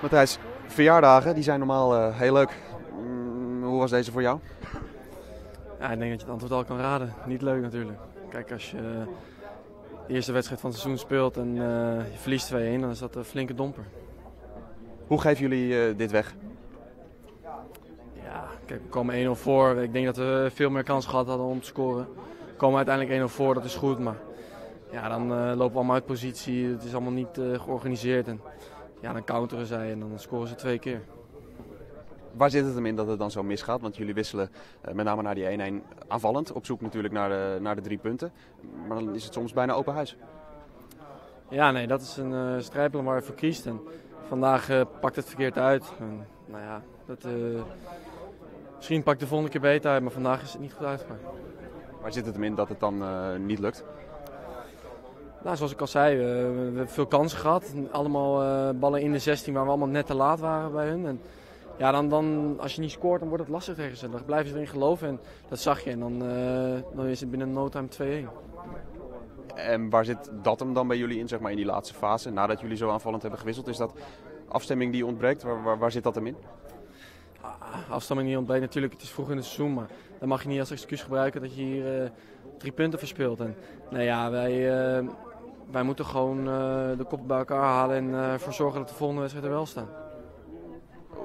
Matthijs, verjaardagen die zijn normaal uh, heel leuk. Mm, hoe was deze voor jou? Ja, ik denk dat je het antwoord al kan raden. Niet leuk natuurlijk. Kijk, als je de eerste wedstrijd van het seizoen speelt en uh, je verliest 2-1, dan is dat een flinke domper. Hoe geven jullie uh, dit weg? Ja, kijk, we komen 1-0 voor. Ik denk dat we veel meer kans gehad hadden om te scoren. We komen uiteindelijk 1-0 voor, dat is goed. Maar ja, dan uh, lopen we allemaal uit positie. Het is allemaal niet georganiseerd. En, ja, dan counteren zij en dan scoren ze twee keer. Waar zit het hem in dat het dan zo misgaat? Want jullie wisselen uh, met name naar die 1-1 aanvallend. Op zoek natuurlijk naar de, naar de drie punten. Maar dan is het soms bijna open huis. Ja, nee, dat is een uh, strijpelen waar je voor kiest. En vandaag uh, pakt het verkeerd uit. En, nou ja, dat, misschien pakt de volgende keer beter uit, maar vandaag is het niet goed uitgepakt. Waar zit het hem in dat het dan niet lukt? Nou, zoals ik al zei, we, we hebben veel kansen gehad. Allemaal uh, ballen in de 16 waar we allemaal net te laat waren bij hun. En ja, dan, dan, als je niet scoort, dan wordt het lastig tegen ze. Dan blijven ze erin geloven en dat zag je. En dan, uh, dan is het binnen no time 2-1. En waar zit dat hem dan bij jullie in, zeg maar, in die laatste fase? Nadat jullie zo aanvallend hebben gewisseld, is dat afstemming die ontbreekt? Waar, waar, waar zit dat hem in? Ah, afstemming die ontbreekt natuurlijk, het is vroeg in het seizoen, maar dan mag je niet als excuus gebruiken dat je hier uh, drie punten verspeelt. En nou ja, wij, wij moeten gewoon uh, de kop bij elkaar halen en ervoor zorgen dat de volgende wedstrijd er wel staan.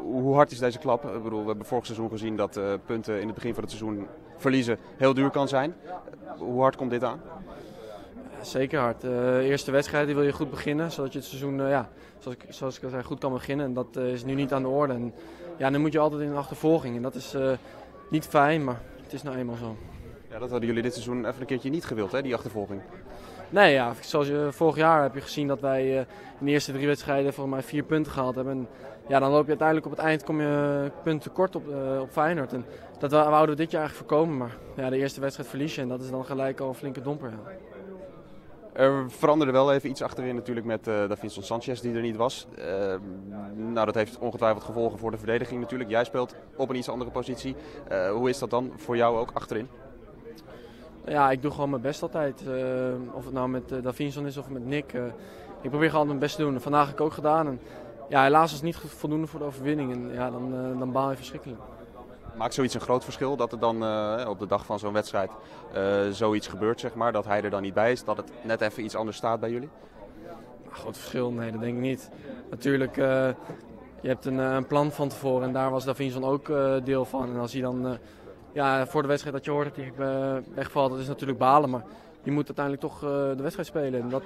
Hoe hard is deze klap? Ik bedoel, we hebben vorig seizoen gezien dat punten in het begin van het seizoen verliezen heel duur kan zijn. Hoe hard komt dit aan? Zeker hard. De eerste wedstrijd die wil je goed beginnen, zodat je het seizoen, ja, zoals ik, zoals ik al zei, goed kan beginnen. En dat is nu niet aan de orde. En, ja, dan moet je altijd in een achtervolging. En dat is niet fijn, maar het is nou eenmaal zo. Ja, dat hadden jullie dit seizoen even een keertje niet gewild, hè, die achtervolging. Nee, ja, zoals je vorig jaar heb je gezien dat wij uh, in de eerste drie wedstrijden volgens mij vier punten gehaald hebben. En ja, dan loop je uiteindelijk op het eind kom je punten kort op, uh, op Feyenoord. En dat wouden we dit jaar eigenlijk voorkomen, maar ja, de eerste wedstrijd verlies je en dat is dan gelijk al een flinke domper. Ja. Er veranderde wel even iets achterin natuurlijk met uh, Davinson Sanchez die er niet was. Uh, nou, dat heeft ongetwijfeld gevolgen voor de verdediging natuurlijk. Jij speelt op een iets andere positie. Uh, hoe is dat dan voor jou ook achterin? Ja, ik doe gewoon mijn best altijd. of het nou met uh, Davinson is of met Nick. ik probeer gewoon mijn best te doen. Vandaag heb ik ook gedaan. En, ja, helaas is het niet voldoende voor de overwinning. En ja, dan, dan baal je verschrikkelijk. Maakt zoiets een groot verschil dat er dan op de dag van zo'n wedstrijd zoiets gebeurt, zeg maar, dat hij er dan niet bij is, dat het net even iets anders staat bij jullie? Nou, groot verschil, nee, dat denk ik niet. Natuurlijk, je hebt een, een, plan van tevoren en daar was Davinson ook deel van. En als hij dan ja, voor de wedstrijd dat je hoort dat hij wegvalt, dat is natuurlijk balen, maar je moet uiteindelijk toch de wedstrijd spelen. En dat,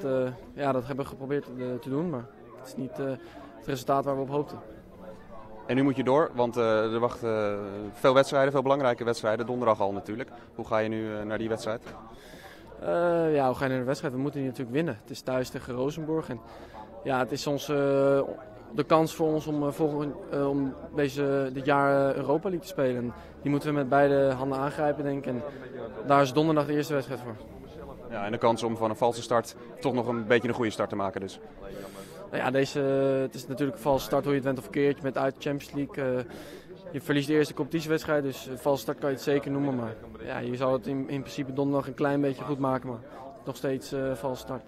ja, dat hebben we geprobeerd te doen, maar het is niet het resultaat waar we op hoopten. En nu moet je door, want uh, er wachten uh, veel wedstrijden, veel belangrijke wedstrijden. Donderdag al natuurlijk. Hoe ga je nu uh, naar die wedstrijd? ja, hoe ga je naar de wedstrijd? We moeten die natuurlijk winnen. Het is thuis tegen Rozenborg. En ja, het is ons de kans voor ons om, volgend, om deze, dit jaar Europa League te spelen. En die moeten we met beide handen aangrijpen, denk ik. En daar is donderdag de eerste wedstrijd voor. Ja, en de kans om van een valse start toch nog een beetje een goede start te maken dus. Nou ja, deze, het is natuurlijk een valse start hoe je het went of verkeerd. Je bent uit de Champions League. Uh, je verliest de eerste competitiewedstrijd, dus uh, valse start kan je het zeker noemen. Maar ja, je zou het in, in principe donderdag een klein beetje goed maken, maar nog steeds uh, valse start.